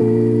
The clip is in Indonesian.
Bye.